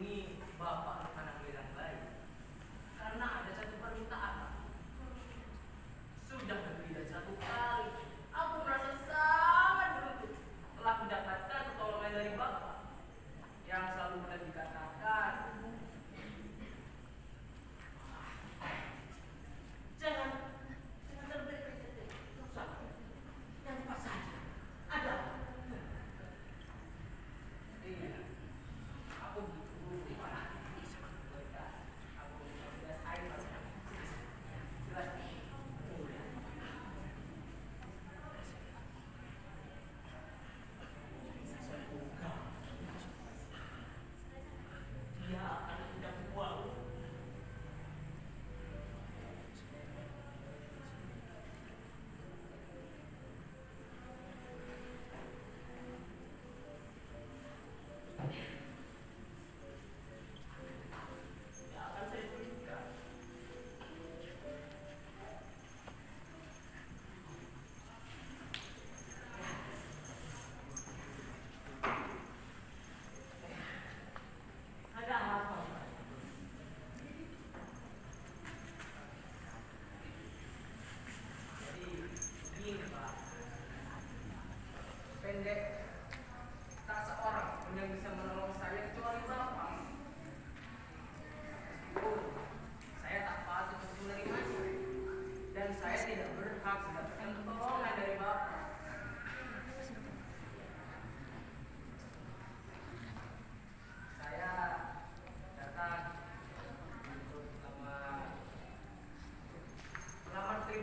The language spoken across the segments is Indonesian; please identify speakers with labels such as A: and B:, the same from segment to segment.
A: ini bapak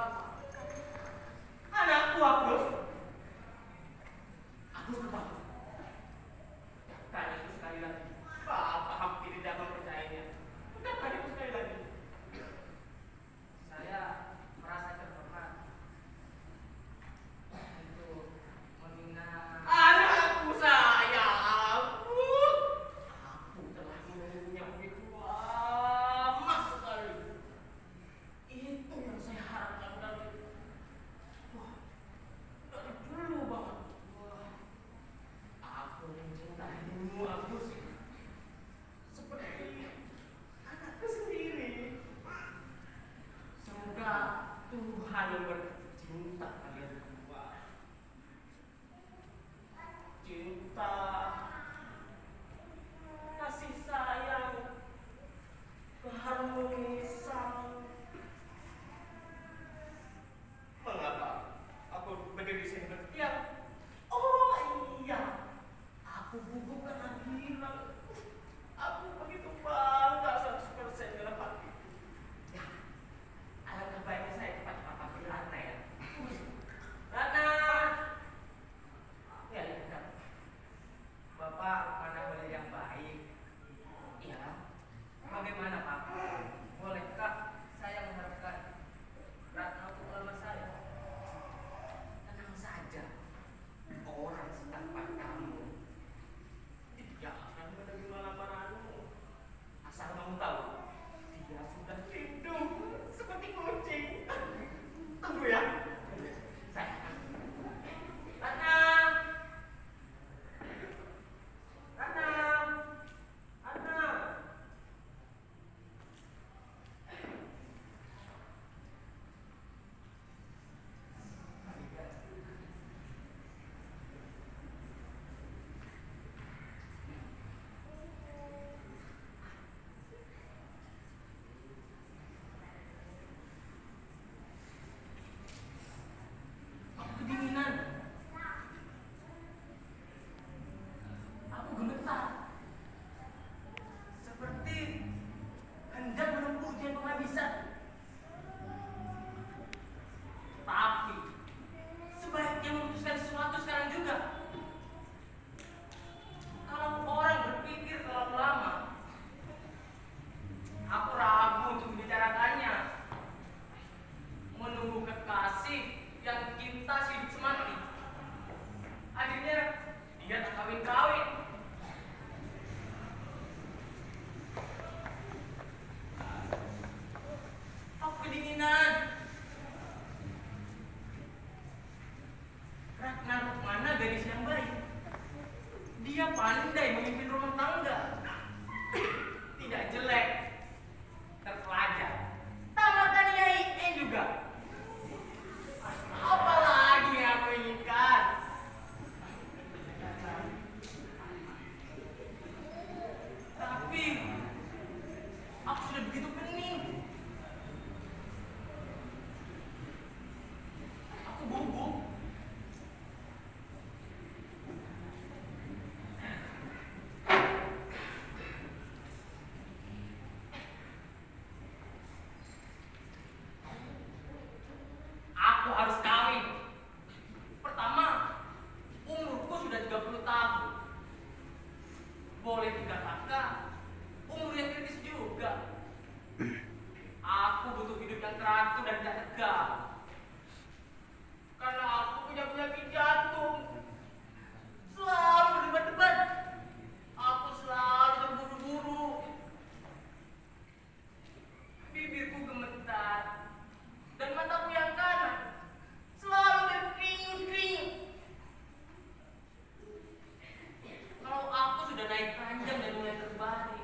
A: 내가 Dia pandai memimpin rumah.
B: body.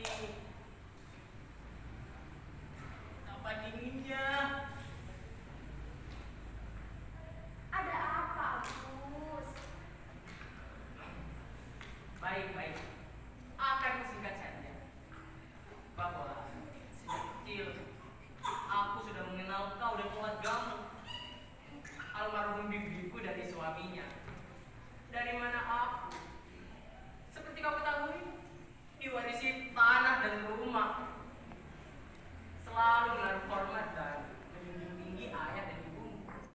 B: lagi apa
A: dinginnya
B: ada apa Agus?
A: Baik baik. Akan kusingkat saja bahwa sejak kecil aku sudah mengenal kau dan keluargamu. Almarhum bibiku dari suaminya. Dari mana aku? Seperti kau ketahui diwarisi allow your